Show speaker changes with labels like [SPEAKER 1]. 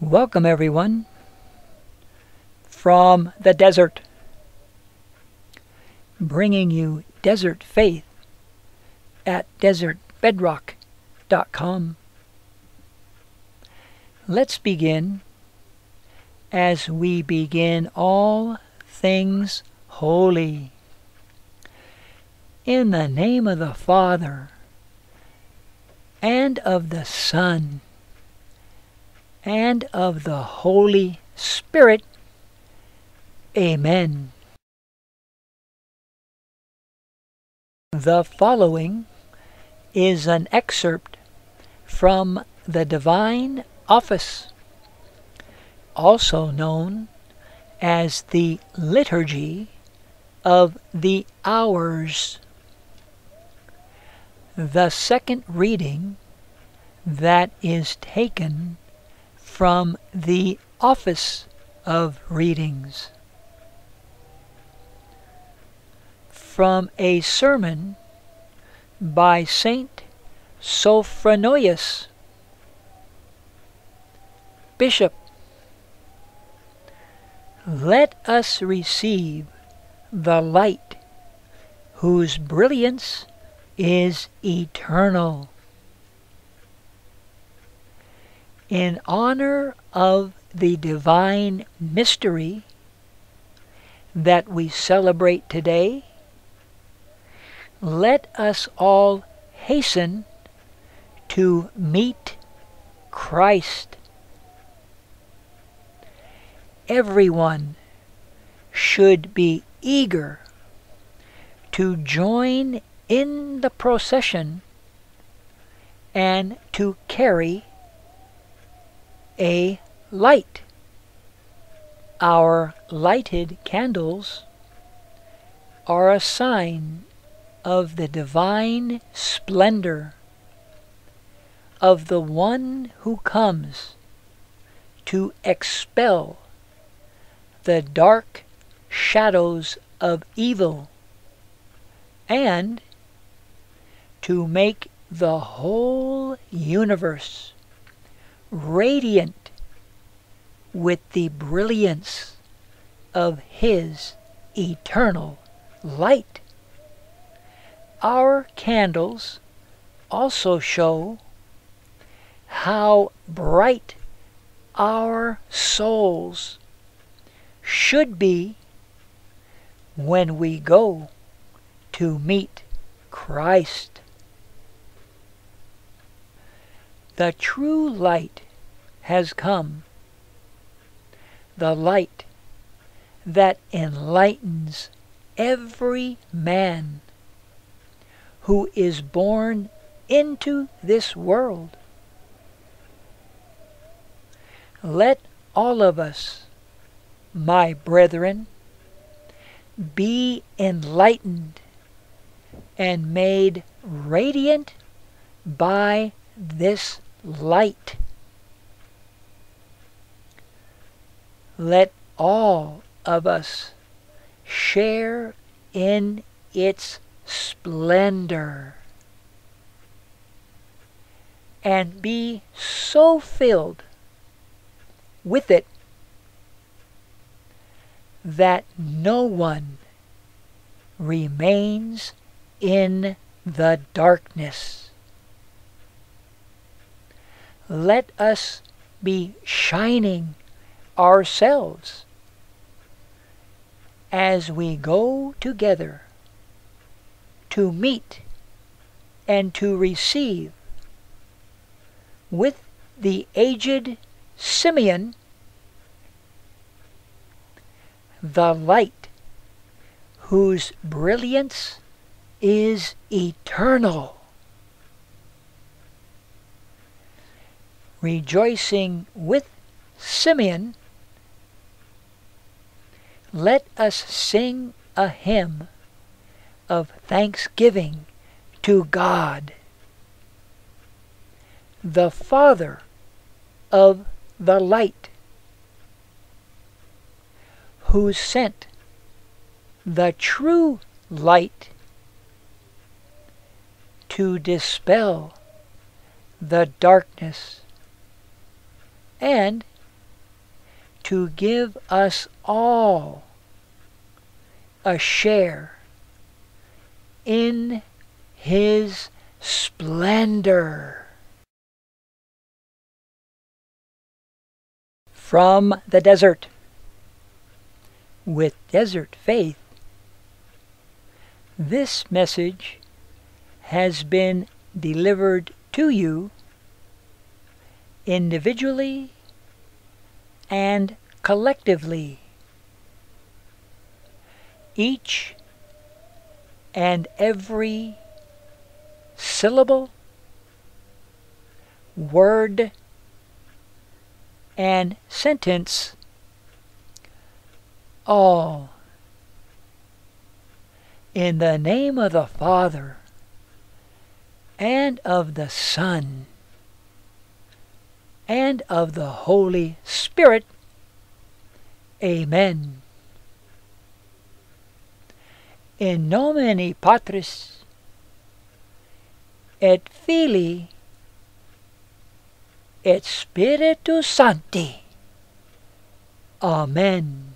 [SPEAKER 1] Welcome, everyone, from the desert, bringing you desert faith at desertbedrock.com. Let's begin as we begin all things holy. In the name of the Father, and of the Son, and of the Holy Spirit. Amen. The following is an excerpt from the Divine Office, also known as the Liturgy of the Hours. The second reading that is taken from the Office of Readings. From a sermon by Saint Sophronius, Bishop. Let us receive the light whose brilliance is eternal. In honor of the divine mystery that we celebrate today, let us all hasten to meet Christ. Everyone should be eager to join in the procession and to carry a light. Our lighted candles are a sign of the divine splendor of the one who comes to expel the dark shadows of evil and to make the whole universe radiant with the brilliance of His eternal light. Our candles also show how bright our souls should be when we go to meet Christ. The true light has come, the light that enlightens every man who is born into this world. Let all of us, my brethren, be enlightened and made radiant by this light. Let all of us share in its splendor and be so filled with it that no one remains in the darkness. Let us be shining ourselves as we go together to meet and to receive with the aged Simeon the light whose brilliance is eternal. Rejoicing with Simeon, let us sing a hymn of thanksgiving to God, the Father of the light, who sent the true light to dispel the darkness and to give us all a share in His splendor. From the desert, with desert faith, this message has been delivered to you individually and collectively. Each and every syllable, word, and sentence all in the name of the Father and of the Son and of the Holy Spirit. Amen. In nomine Patris et Filii et Spiritus Sancti. Amen.